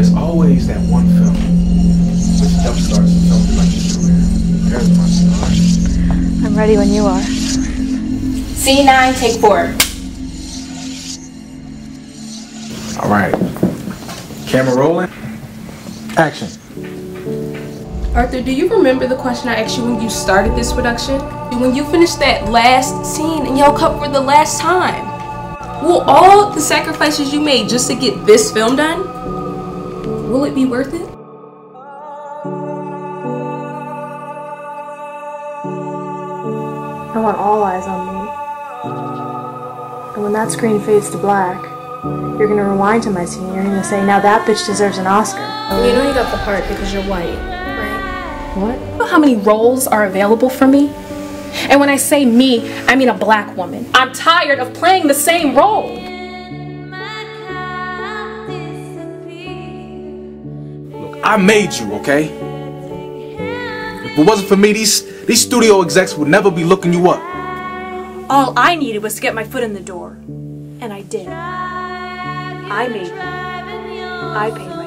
there's always that one film which jumpstarts something like your career. There's my star. I'm ready when you are. C9, take four. All right. Camera rolling. Action. Arthur, do you remember the question I asked you when you started this production? When you finished that last scene in Yo Cup for the last time? Will all the sacrifices you made just to get this film done, will it be worth it? I want all eyes on me. And when that screen fades to black, you're gonna rewind to my scene and you're gonna say, now that bitch deserves an Oscar. You know you got the part because you're white, right? What? You know how many roles are available for me? And when I say me, I mean a black woman. I'm tired of playing the same role. I made you, okay? If it wasn't for me, these these studio execs would never be looking you up. All I needed was to get my foot in the door. And I did. I made you. I paid